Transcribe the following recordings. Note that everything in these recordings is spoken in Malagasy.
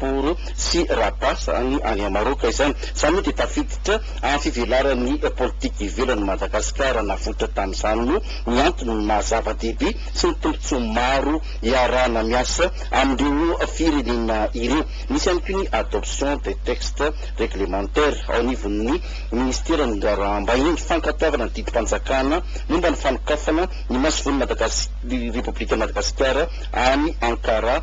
Boro sy Rabassa any any Maroc izany. Izany moa dia tafiditra amin'ny fivelaran'ny politika ivelan'i Madagasikara navoitra tamin'izany no ny antony maha zava-dehibe sy ny tombontsoa maro iarahana miasa amin'ireo firenena ireo. Misy ihany koa ny adoption des textes réglementaires ao anivon'ny Minisiteran'ny Raharaham-bahiny, ny fankatoavana ny didim-panjakana momba ny fanokafana ny masoivohon'i Madagasi-, Repoblikan'i Madagasikara any Ankara,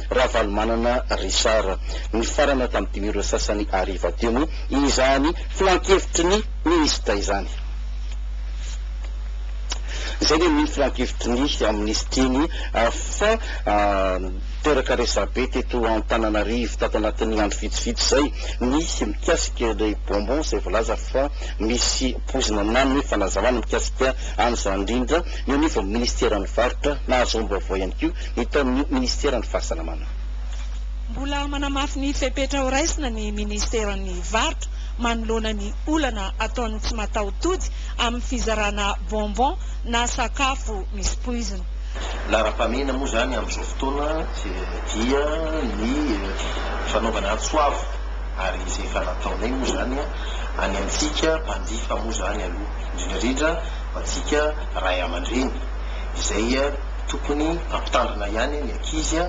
Ravalomanana Richard. Nifarana tamin'ny dimy ora sasany hariva teo moa izany filan-kevitry ny minisitra izany. Izay ny amin'ny filan-kevitry ny minisitry ny fa niteraka resabe teto Antananarivo tato anatin'ny andro vitsivitsy izay ny mikasika ilay bonbon izay voalaza fa misy poizina na ny hoe fanazavana mikasika an'izany indrindra ny eo anivon'ny minisiteran'ny varotra. Nahazo vaovao ihany koa eto amin'ny minisiteran'ny Fahasalamana. Mbola manamafy ny fepetra horaisina ny minisiteran'ny Varotra manoloana ny olana ataon'ny tsy mataho-tody amin'ny fizarana bonbon na sakafo misy poizina. Laharam-pahamehana moa izany amin'izao fotoana dia ny fanaovana antso avo ary izay efa nataonay moa izany any amintsika mpanjifa moa izany aloha indrindra indrindra ho antsika Ray aman-dReny izay Tokony ampitandrina ihany ny ankizy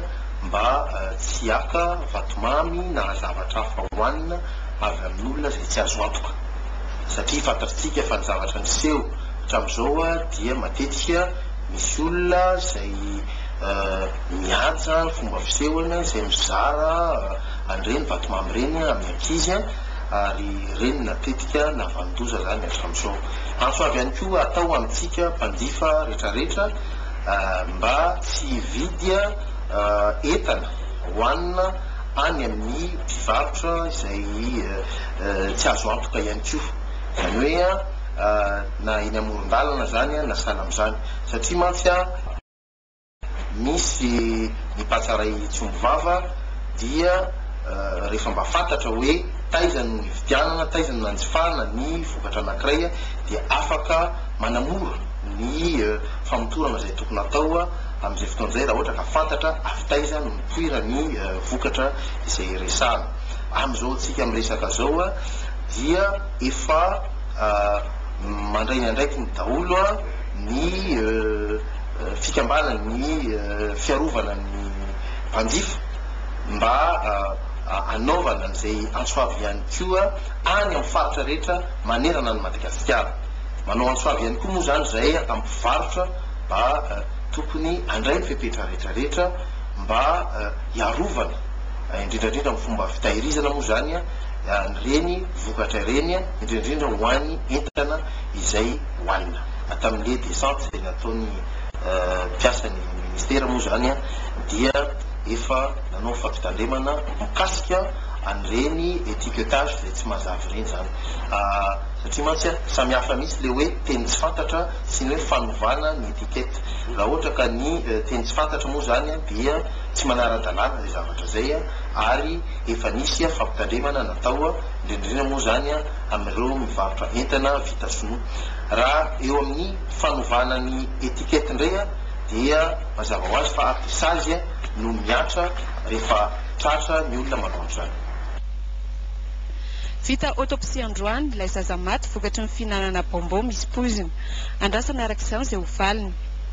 mba tsy haka vatomamy na zavatra hafa hohanina avy amin'olona izay tsy azo antoka satria fantatrtsika fa ny zavatra niseho hatramin'izao dia matetika misy olona izay mihaja fomba fisehoana izay mizara an'ireny vatomamy ireny amin'ny ankizy ary ireny natetika nahavanon-doza izany hatramin'izao. Azo avy ihany koa atao amintsika mpanjifa retraretra mba tsy hividy entana hohanina any amin'ny mpivarotra izay tsy azo antoka ihany koa. Izany hoe na eny amoron-dalana izany na sahala amin'izany satria mantsy. Misy ny mpatsara hitsombo vava dia rehefa mba fantatra hoe taiza no nividianana, taiza no nanjifana ny vokatra anankiray dia afaka manamora ny famotorana izay tokony hatao amin'izay fotoana izay raha ohatra ka fantatra avy taiza no nipoiran'ny vokatra izay resahana. Amin'izao antsika miresaka izao dia efa mandray ny andraikiny daholo ny fikambanan' ny fiarovana ny mpanjifa mba hanaovana an'izay antso avo ihany koa any amin'ny faritra rehetra manerana an'i Madagasikara. Manao antso avo ihany koa moa izany izahay amin'ny mpivarotra mba tokony handray ny fepetra rehetrarehetra mba hiarovana indrindra indrindra amin'ny fomba fitahirizana moa izany an'ireny vokatra ireny indrindra indrindra ho an'ny entana izay hohanina. Hatramin'le descente izay nataon'ny mpiasan'ny ministera moa izany dia efa nanao fampitandremana mikasika an'ireny etiquetage izay tsy mazava ireny izany satria mantsy samy hafa mihitsy le hoe teny tsy fantatra sy ny hoe fanovana ny etiquette. Raha ohatra ka ny teny tsy fantatra moa izany dia tsy manara-dalàna izay zavatra izay ary efa nisy fampitandremana natao indrindra indrindra moa izany amin'ireo mivarotra entana vita sinoa. Raha eo amin'ny fanovana ny étiquette indray dia mazava ho azy fa apprissage no mihatra rehefa tratra ny olona manao an'izany. Vita autopsie androany ilay zaza maty vokatry ny fihinanana bonbon misy poizina. Andrasana araka izany izay ho valiny.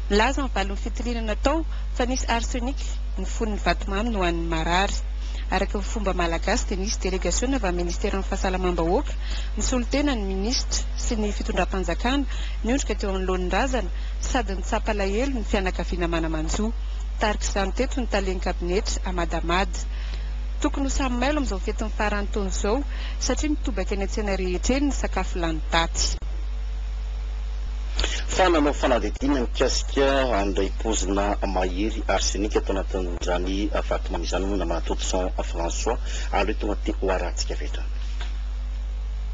Milaza ny valin'ny fitiliana natao fa nisy arsenic, ny fon'ny vatomamy no an'ny marary. Araka ny fomba malagasy dia nisy delegasiona avy amin'ny ministeran'ny fahasalamam-bahoaka, nisolo tena ny minisitra sy ny fitondram-panjakana niondrika teo anoloan'ny razana sady nitsapa alahelo ny fianakaviana mana-manjo. Tarika izany teto ny talen'ny kabinetra Amadamad. Tokony ho samy mailo amin'izao fetin'ny faran'ny taona izao satria mitobaka eny an-tsena rehetra eny ny sakafo lany daty. fa nanao fanadihadiana mikasika an'ilay pozina mahery arsenika tao anatin'izany vatomamy izany hono Namatoa Toussaint François. Aleo tonga aty ho arahantsika avy hatrany.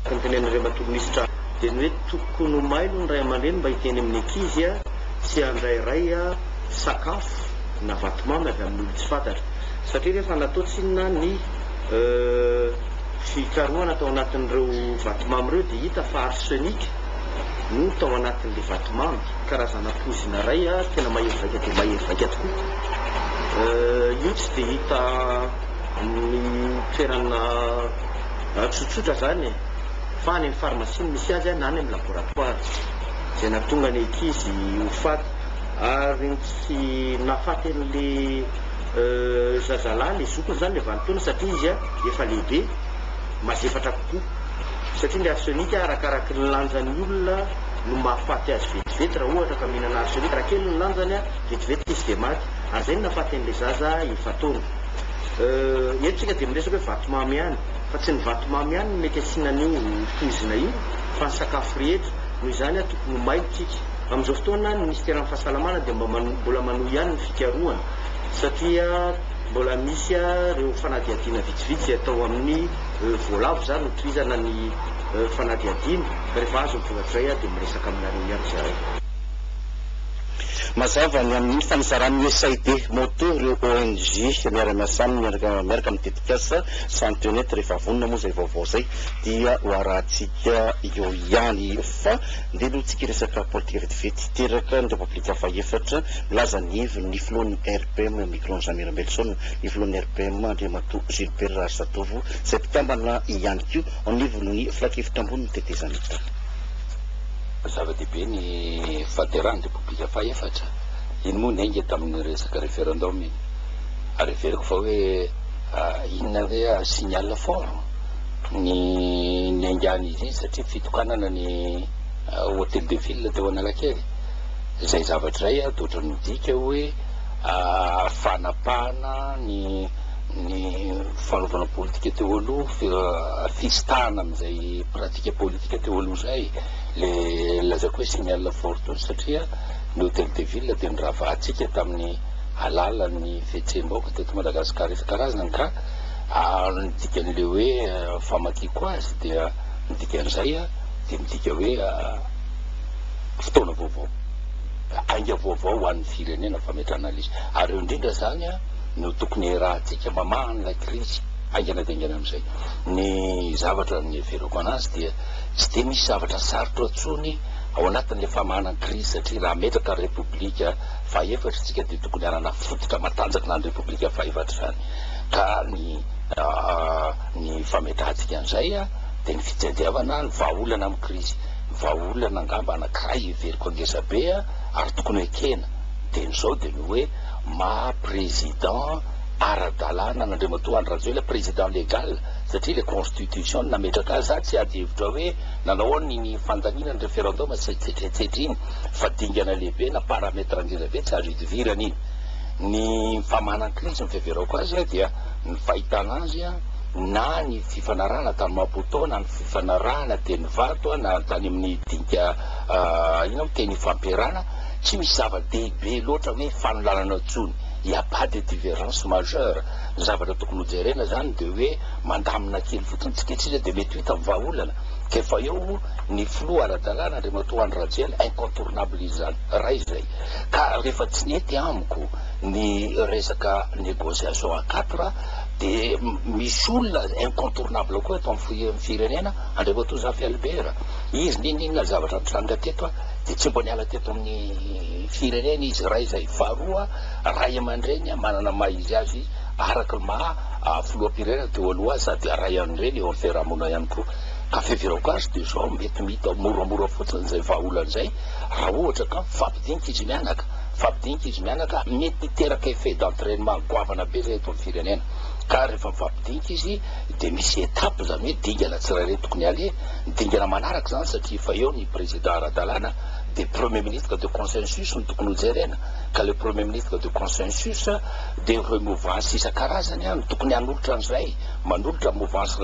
Ka ny tenenin'ny Ramatoa Minisitra dia ny hoe tokony ho mailo ny ray aman-dreny mba hiteny amin'ny ankizy tsy handray iray sakafo na vatomamy avy amin'ny olon-tsy fantatra satria ve efa natao tsinona ny fikarohana tao anatin'ireo vatomamy ireo dia hita fa arsenika no tao anatin'ilay vatomamy, karazana poizina iray tena mahery vaika dia mahery vaika tokoa. Io tsy dia hita amin'ny toerana tsotsotra izany e, fa any amin'ny farmasia no misy azy na any amin'ny laboratoara, izay nahatonga ny ankizy ho faty. Ary ny tsy nahafaty an'ilay zazalahy, ilay zokiny izany ilay valo taona, satria izy efa lehibe, mazefatra kokoa. Satria ny arsenika arakaraky ny lanjan'ny olona no mahafaty azy vetivety, raha ohatra ka mihinana arsenika, raha kely ny lanjany vetivety izy dia maty, ary izay no nahafaty an'ilay zaza efa-taona. Euh, eto isika dia miresaka hoe vatomamy ihany, fa tsy ny vatomamy ihany no mety asiana an'io poizina io, fa ny sakafo rehetra, noho izany tokony ho mailo tsika. Amin'izao fotoana ny minisiteran'ny fahasalamana dia mba manohy, mbola manohy ihany ny fikarohana, satria mbola misy ireo fanadihadiana vitsivitsy atao amin'ny. voalavo za no tohizana ny fanadihadiana, rehefa azo ny vokatrizay aho dia miresaka aminareo ihany zahay. Mazava ny amin' ny fanizaran' ny USAID moto ireo ONG miara-miasa aminy miaraka miaraka amin'ny tetikasa Santionet rehefa vonona moa izay vaovao izay dia ho arahantsika eo ihany fa ndeha aloha tsika hiresaka politika vetivety teraka ny Repoblika fahefatra milaza ny heviny ny filohan'ny RPM Migrant Zamir Ambetison, ny filohan'ny RPM Andriamatoa Gilbert Raharizadovo izay mpikambana ihany koa ao anivon'ny filankevitra ambonin'ny tetezamita. Zava-dehibe ny fitanterahana repoblika fahefatra, iny moa niainga tamin'ny resaka referendum iny ary heveriko fa hoe inona ve signal fort ny niaingan'izy iny satria fitokanana ny hotel de ville teo Analakely, izay zavatra iray ary dia ohatran'ny midika hoe fanapahana ny ny fanaovana politika teo aloha, fisitahana amin'izay pratika politika teo aloha izay ilay lazaiko hoe signal fortune satria ny Hotel de Ville dia niravahantsika tamin'ny alalan'ny fihetseham-bahoaka teto Madagasikara isan-karazany ka ny dikan'ilay hoe famakiako azy dia ny dikan'izay dia midika hoe fotoana vaovao, ainga vaovao ho an'ny firenena fametrahana an'ilay ary eo indrindra izany no tokony hiarahantsika mamaha an'ilay krizy haingana dia haingana amin'izay. Ny zavatra niheverako an'azy dia tsy dia misy zavatra sarotra intsony ao anatin'ilay famahana ny krizy satria raha hametraka ny Repoblika fahefatra isika dia tokony hanana fototra matanjaka ny Repoblika fahefatra izany ka ny ny fametrahantsika an'izay dia ny fitsinjavana ny vahaolana amin'ny krizy. Vahaolana angamba anankiray heveriko ngezabe a, ary tokony ho ekena, dia ny izao dia ny hoe maha président ara-dalàna an' Andriamatoa Andry Rajoelina, président légal, satria ilay constitution no nametraka azy, za tsy ady hevitra hoe nanao ahoana iny fandaniana ny referendum sy etsetretsetra iny, fa dingana lehibe na paramètre ngeza be tsy azo idivirana iny. Ny fa manan-krizy ny fiheverako azy dia ny fahitana azy na ny fifanarahana tany Maputo na ny. fanarahana dia ny vato na tany amin'ny dinika inona moa teny ifampiarahana tsy misy zava-dehibe loatra hoe fanolanana intsony, il n'y a pas de diverence majeure, ny zavatra tokony ho jerena izany dia hoe mandamina kely fotsiny tsy kitsisa dia mety ho hita ny vahaolana ka efa eo ny filoha ara-dalàna Andriamatoa Andry Rajoelina incontournable izy izany raha izay ka rehefa tsy nety amiko ny resaka negociation à quatre Dia misy olona incontournable koa eto amin'ny firenena, Andriamatoa Zafy Albert. Izy n'inon'inona zavatra nitranga teto dia tsy mba niala teto amin'ny firenena izy. Iray izay. Faharoa, ray aman-dreny manana ny maha izy azy araka ny maha filoham-pirenena teo aloha sady ray aman-dreny eo amin'ny fiarahamonina ihany koa. Ka fiheverako azy dia izao, mety mita moramora fotsiny izay vahaolana izay raha ohatra ka mifampidinika izy mianaka. fa be ankizy mianatra mety miteraka effet d'entrainement goavana be zay eto amin'ny firenena ka rehefa mifampidinka izy dia misy étape zany hoe dingana tsirairay tokony haleha ny dingana manaraka zany satria efa eo ny président ara-dalàna dia premier ministre de consensus no tokony hojerena ka le premier ministre de consensus dia remouvance isan-karazany no tokony hanolotra an'izay manolotra mouvance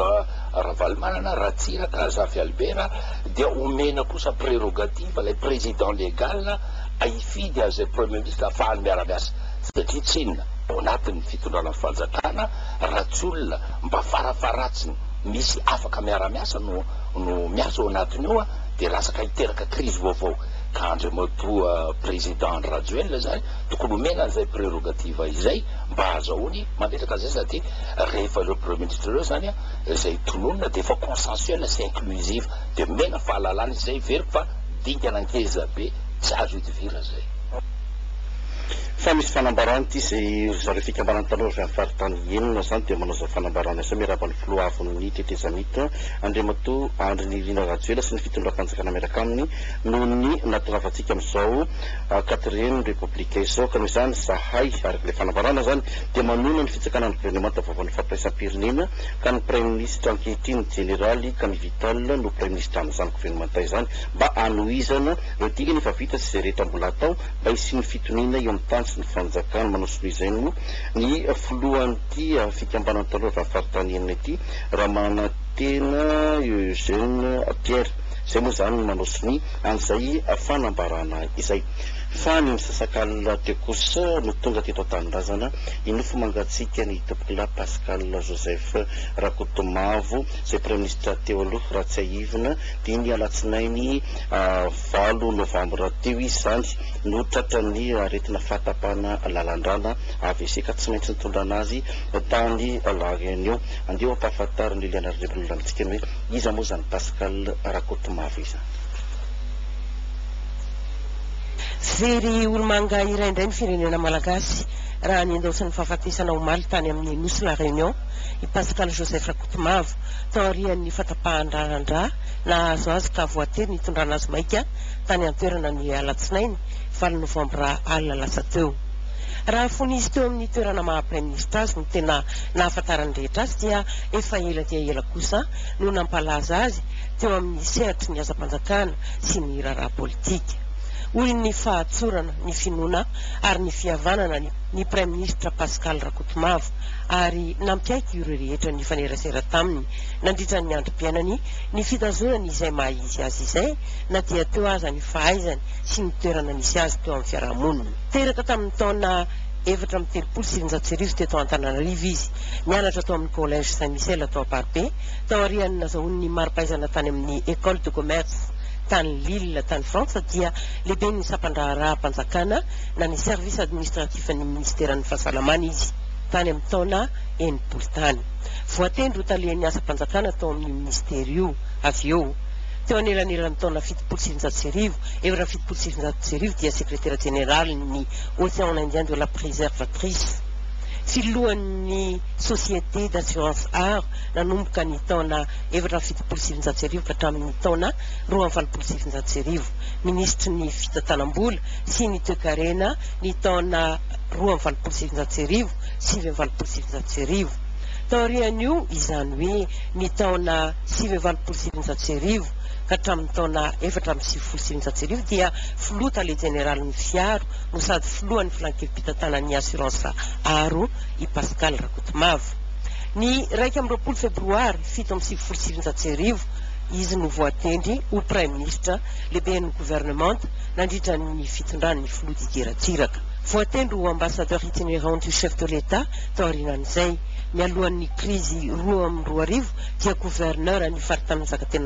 Ravalomanana, Ratsiraka, Zafy Albert dia omena kosa prérogative ilay président légal a hifidy an'izay Premier Ministre hahafahany miara-miasa satria tsy inona ao anatin'ny fitondrana ny fanjakana raha tsy olona mba farafaharatsiny misy afaka miara-miasa no no miasa ao anatiny ao dia lasaka hiteraka crise vaovao ka Andriamatoa Président Andry Rajoelina izany tokony homena an'izay prerogative izay mba hahazahoany mametraka an'izay satria rehefa ireo Premier Ministre ireo izany izay tononina dia efa consensuel sy inclusive dia omena fahalalana izay heveriko fa Dingana ngeza be, tsy azo idiviana izay. Fa misy fanambarana ity izay ry zareo fikambanan'ny tanora avy amin'ny faritany enina zany dia manao izao fanambarana izao miarahaba ny filoha afon'ny tetezamita Andriamatoa Andry Nirina Rajoelina sy ny fitondram-panjakana miaraka aminy noho ny nahatongavatsika amin'izao quatrième république izao ka noho izany izahay araka ilay fanambarana izany dia manohana ny fitsakana ny governemanta vaovao ny fampiraisam-pirenena ka ny praiminisitra ankehitriny jeneraly ka Paul no praiminisitra amin'izany governemanta izany mba hanohizana ireo dingana efa vita sy izay rehetra mbola hatao mba hisian'ny fitoniana eo amin'ny tany sy ny fanjakana. Manao sonia izay moa ny filohan'ity fikambanan'ny tanora avy faritany enina ity, Ramanantena Eugène Pierre, izay moa izany no manao sonia an'izay fanambarana izay. Fa ny misasakalina teo kosa no tonga teto an-tanindrazana, i Nofomangatsiaka, ny Tompokolahy Pascal Joseph Rakotomavo, izay praiminisitra teo aloha raha tsiahivina dia ny alatsinainy valo novambra teo izy izany no tratran'ny aretina fahatapahana lalan-dràna, AVC, ka tsy maintsy nitondràna azy tany La Réunion. Andeha hampahafantarin'i Liliana Randriambinolona amintsika ny hoe iza moa izany Pascal Rakotomavo izany. Very olomanga iray indray ny firenena malagasy raha ny indaosin'ny fahafatesana omaly tany amin'ny nosy La Réunion i Pascal Joseph Rakotomavo. Betimavo, tao aorian'ny fatapahan-dRarandra nahazo azy ka voatery nitondrana azy maika tany an-toerana ny alatsinainy valo novambra alina lasa teo. Raha fony izy teo amin'ny toerana maha praiminisitra azy no tena nahafantaran'ny rehetra azy dia efa ela dia ela kosa no nampalaza azy teo amin'ny sehatry ny asam-panjakana sy ny raharaha politika. Hoy ny fahatsorana, ny finoana ary ny fihavanana ny praiminisitra Pascal Rakotomavo, ary nampiaiky ireo rehetra nifanerasera taminy nandritra ny androm-piainany ny fitazonany izay maha-izy azy izay na dia teo aza ny fahaizany sy ny toerana nisy azy teo amin'ny fiarahamonina. Teraka tamin'ny taona efatra amby telopolo sy sivinjato sy arivo teto Antananarivo izy. Nianatra tao amin'ny Collège Saint Michel tao Amparibe, taorian'ny nazahoan'ny mari-pahaizana tany amin'ny École de Commerce tany Lille tany Frantsa dia lehiben'ny sampan-draharaham-panjakana na ny Service Administratif-n'ny Minisiteran'ny Fahasalamana izy. tany amin'ny taona enimpolo tany. Voatendry ho talehan'ny asam-panjakana tao amin'io minisitera io avy eo, teo anelanelan'ny taona fitopolo sy sivinjato sy arivo, Evra fitopolo sy sivinjato sy arivo, dia sekretera jeneralin'ny Ocean Indien de la Préservatrice, filohan'ny Société d'Assurance Art, nanomboka ny taona efatra amby fitopolo sy sivinjato sy arivo ka hatramin'ny taona roa amby valopolo sy sivinjato sy arivo, minisitry ny Fitantanam-bola sy ny Toekarena ny taona roa amby valopolo sy sivinjato sy arivo, sivy amby valopolo sy sivinjato sy arivo. Taorian'io, izany hoe ny taona sivy amby valopolo sy sivinjato sy arivo ka hatramin'ny taona efatra amby sivifolo sy sivinjato sy arivo dia Filoha Tale Jeneralin'ny Fiaro no sady Filohan'ny Filankevi-pitantanan'ny Assurance Aro i Pascal Rakotomavo. Ny iraika amby roapolo Febroary fito amby sivifolo sy sivinjato sy arivo, izy no voatendry ho Praiminisitra, Lehiben'ny Governemanta, nandritra ny fitondran'ny Filoha Didier Ratsiraka. Voatendry ho Ambassadeur Itinerant du Chef de l'Etat taorianan'izay. Mialohan'ny krizy roa amby roa arivo dia Gouverneur ny Faritanin'i Zakatenanana.